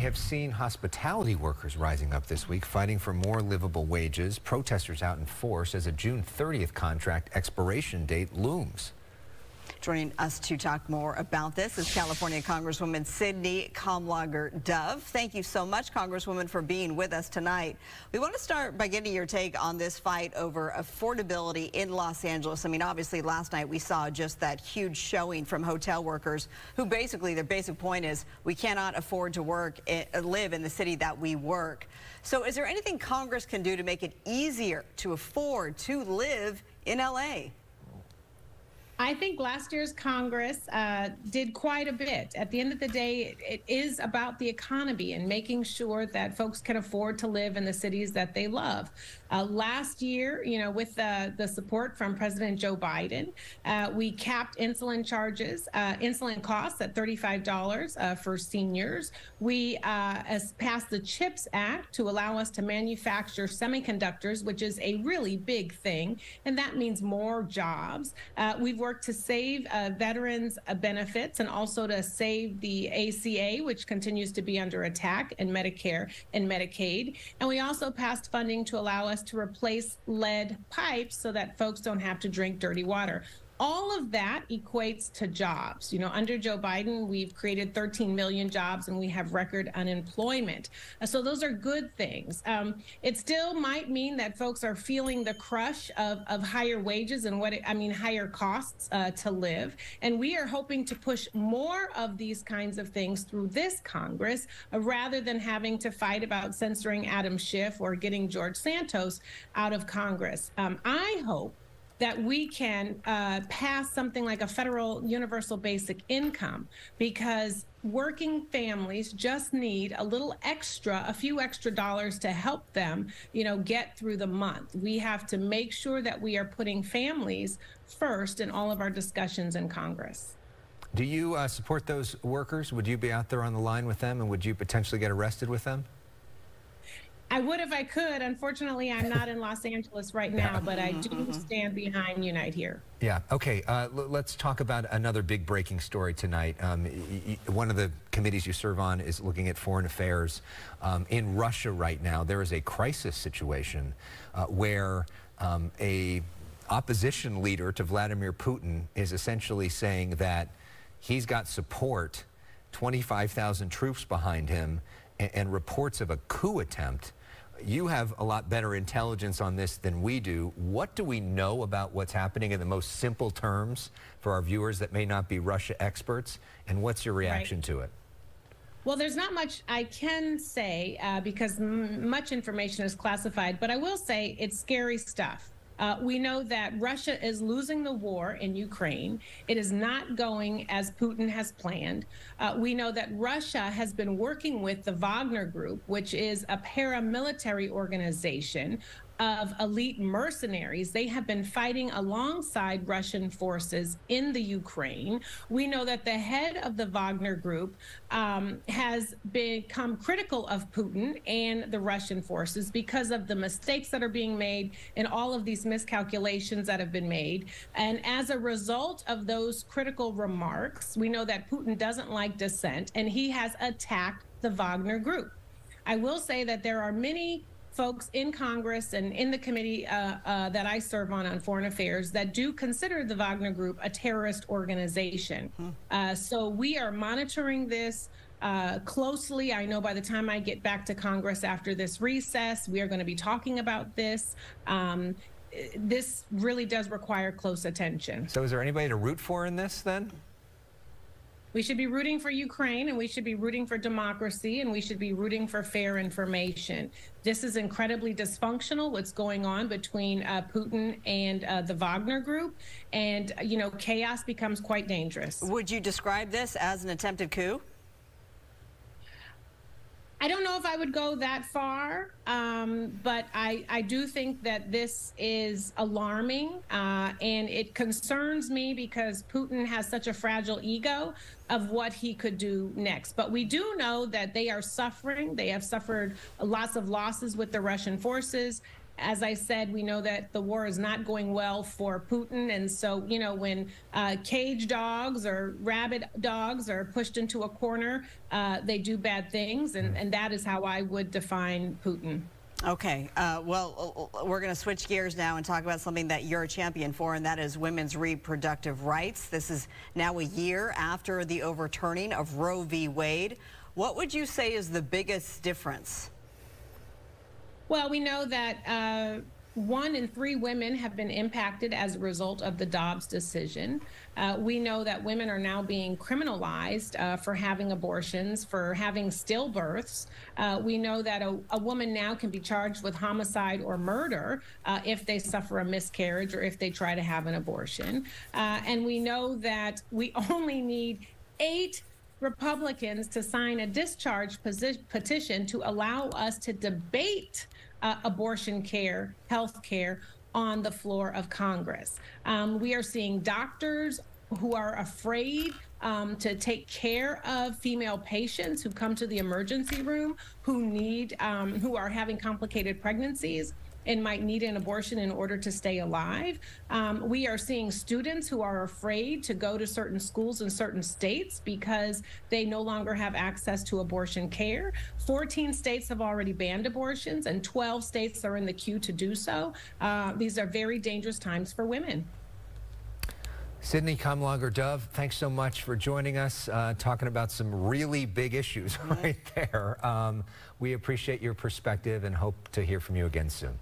We have seen hospitality workers rising up this week, fighting for more livable wages. Protesters out in force as a June 30th contract expiration date looms. Joining us to talk more about this is California Congresswoman Sydney Kamlager Dove. Thank you so much, Congresswoman, for being with us tonight. We want to start by getting your take on this fight over affordability in Los Angeles. I mean, obviously, last night we saw just that huge showing from hotel workers who basically their basic point is we cannot afford to work, eh, live in the city that we work. So is there anything Congress can do to make it easier to afford to live in L.A.? I think last year's Congress uh, did quite a bit. At the end of the day, it is about the economy and making sure that folks can afford to live in the cities that they love. Uh, last year, you know, with the, the support from President Joe Biden, uh, we capped insulin charges, uh, insulin costs at $35 uh, for seniors. We passed the CHIPS Act to allow us to manufacture semiconductors, which is a really big thing, and that means more jobs. we've worked work to save uh, veterans uh, benefits and also to save the ACA, which continues to be under attack, and Medicare and Medicaid. And we also passed funding to allow us to replace lead pipes so that folks don't have to drink dirty water all of that equates to jobs. You know, under Joe Biden, we've created 13 million jobs and we have record unemployment. Uh, so those are good things. Um, it still might mean that folks are feeling the crush of, of higher wages and what it, I mean, higher costs uh, to live. And we are hoping to push more of these kinds of things through this Congress uh, rather than having to fight about censoring Adam Schiff or getting George Santos out of Congress. Um, I hope that we can uh, pass something like a federal universal basic income because working families just need a little extra a few extra dollars to help them you know get through the month. We have to make sure that we are putting families first in all of our discussions in congress. Do you uh, support those workers? Would you be out there on the line with them and would you potentially get arrested with them I would if I could. Unfortunately, I'm not in Los Angeles right now, but I do mm-hmm. stand behind Unite here. Yeah. Okay. Uh, let's talk about another big breaking story tonight. Um, one of the committees you serve on is looking at foreign affairs. Um, in Russia right now, there is a crisis situation uh, where um, a opposition leader to Vladimir Putin is essentially saying that he's got support, 25,000 troops behind him, and, and reports of a coup attempt you have a lot better intelligence on this than we do. What do we know about what's happening in the most simple terms for our viewers that may not be Russia experts? And what's your reaction right. to it? Well, there's not much I can say uh, because much information is classified, but I will say it's scary stuff. Uh, we know that Russia is losing the war in Ukraine. It is not going as Putin has planned. Uh, we know that Russia has been working with the Wagner Group, which is a paramilitary organization of elite mercenaries. They have been fighting alongside Russian forces in the Ukraine. We know that the head of the Wagner group um, has become critical of Putin and the Russian forces because of the mistakes that are being made and all of these miscalculations that have been made. And as a result of those critical remarks, we know that Putin doesn't like dissent and he has attacked the Wagner group. I will say that there are many folks in Congress and in the committee uh, uh, that I serve on on foreign affairs that do consider the Wagner Group a terrorist organization. Hmm. Uh, so we are monitoring this. Uh, closely. I know by the time I get back to Congress after this recess, we are going to be talking about this. Um, this really does require close attention. So, is there anybody to root for in this then? We should be rooting for Ukraine and we should be rooting for democracy and we should be rooting for fair information. This is incredibly dysfunctional, what's going on between uh, Putin and uh, the Wagner group. And, you know, chaos becomes quite dangerous. Would you describe this as an attempted coup? I don't know if I would go that far, um, but I, I do think that this is alarming uh, and it concerns me because Putin has such a fragile ego of what he could do next. But we do know that they are suffering. They have suffered lots of losses with the Russian forces. As I said, we know that the war is not going well for Putin. And so, you know, when uh, cage dogs or rabid dogs are pushed into a corner, uh, they do bad things. And, and that is how I would define Putin. Okay, uh, well, uh, we're going to switch gears now and talk about something that you're a champion for, and that is women's reproductive rights. This is now a year after the overturning of Roe v. Wade. What would you say is the biggest difference? Well, we know that uh, one in three women have been impacted as a result of the Dobbs decision. Uh, we know that women are now being criminalized uh, for having abortions, for having stillbirths. Uh, we know that a, a, woman now can be charged with homicide or murder uh, if they suffer a miscarriage or if they try to have an abortion. Uh, and we know that we only need eight Republicans to sign a discharge petition to allow us to debate uh, abortion care, health care on the floor of Congress. Um, we are seeing doctors who are afraid um, to take care of female patients who come to the emergency room who need um, who are having complicated pregnancies and might need an abortion in order to stay alive. Um, we are seeing students who are afraid to go to certain schools in certain states because they no longer have access to abortion care. 14 states have already banned abortions, and 12 states are in the queue to do so. Uh, these are very dangerous times for women. Sydney Kamlager Dove, thanks so much for joining us, uh, talking about some really big issues right there. Um, we appreciate your perspective and hope to hear from you again soon.